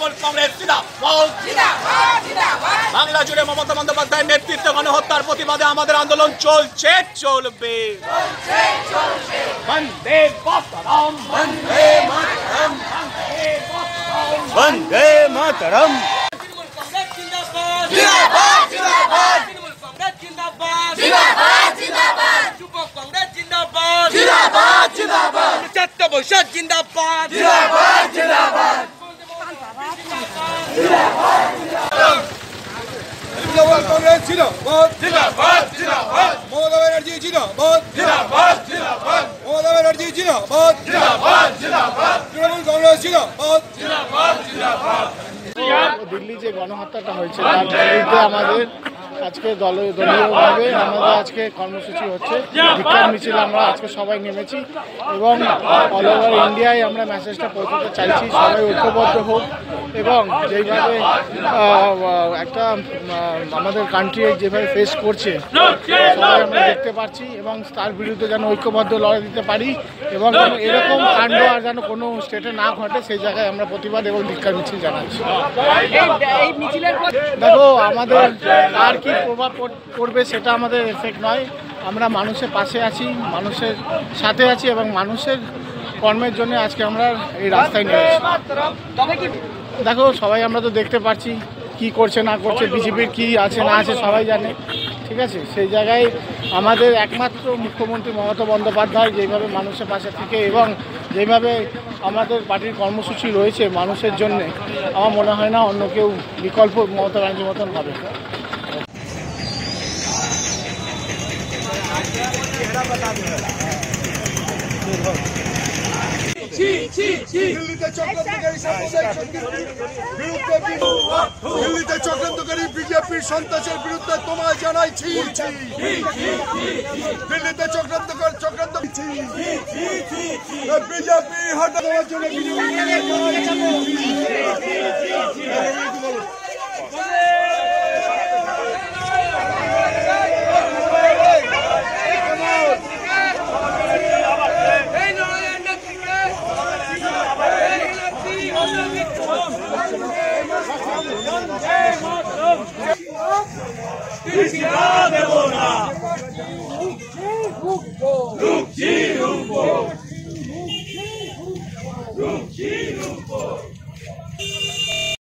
তৃণমূল কংগ্রেস বাংলা জুড়ে মমতা বন্দ্যোপাধ্যায়ের নেতৃত্বে গণহত্যার প্রতিবাদে আমাদের আন্দোলন চলছে চলবে। বন্দে মাতরম। বন্দে মাতরম। বন্দে মাতরম। জিন্দাবাদ জিন্দাবাদ। জিন্দাবাদ জিন্দাবাদ। জিন্দাবাদ যুব কংগ্রেস জিন্দাবাদ। জিন্দাবাদ জিন্দাবাদ। ছাত্র পরিষদ জিন্দাবাদ। জিন্দাবাদ তৃণমূল কংগ্রেস জিন্দাবাদ। জিন্দাবাদ জিন্দাবাদ। মমতা ব্যানার্জি জিন্দাবাদ। জিন্দাবাদ জিন্দাবাদ। মমতা ব্যানার্জি জিন্দাবাদ। জিন্দাবাদ জিন্দাবাদ। তৃণমূল কংগ্রেস জিন্দাবাদ। জিন্দাবাদ জিন্দাবাদ। দিল্লি যে গণহত্যাটা হয়েছে তার বিরুদ্ধে আমাদের আজকে দলীয় দলীয়ভাবে আমাদের আজকে কর্মসূচি হচ্ছে। বিক্ষোভ মিছিল আমরা আজকে সবাই নেমেছি এবং অল ওভার ইন্ডিয়ায় আমরা মেসেজটা পৌঁছাতে চাইছি। সবাই ঐক্যবদ্ধ হোক এবং যেইভাবে একটা আমাদের কান্ট্রি যেভাবে ফেস করছে, সবাই আমরা পাচ্ছি এবং তার বিরুদ্ধে যেন ঐক্যবদ্ধ লড়াই দিতে পারি এবং এরকম কাণ্ড আর যেন কোনো স্টেটে না ঘটে, সেই জায়গায় আমরা প্রতিবাদ এবং ধিক্ষার মিছিল জানাচ্ছি। দেখো, আমাদের আর কি প্রভাব পড়বে সেটা আমাদের এফেক্ট নয়। আমরা মানুষের পাশে আছি, মানুষের সাথে আছি এবং মানুষের কর্মের জন্য আজকে আমরা এই রাস্তায় নেমেছি। দেখো, সবাই আমরা তো দেখতে পাচ্ছি কি করছে না করছে বিজেপির কি আছে না আছে সবাই জানে ঠিক আছে? সেই জায়গায় আমাদের একমাত্র মুখ্যমন্ত্রী মমতা বন্দ্যোপাধ্যায় যেভাবে মানুষের পাশে থেকে এবং যেভাবে আমাদের পার্টির কর্মসূচি রয়েছে মানুষের জন্যে আমার মনে হয় না অন্য কেউ বিকল্প মমতা ব্যানার্জির মতন হবে দিল্লিতে চক্রান্তকারী সাম্প্রদায়িক শক্তির বিরুদ্ধে দিল্লিতে চক্রান্তকারী বিজেপির সন্ত্রাসের বিরুদ্ধে তোমায় জানাই ছি ছি। দিল্লিতে চক্রান্তকার চক্রান্ত বিজেপি হটা দেওয়ার জন্য দেব না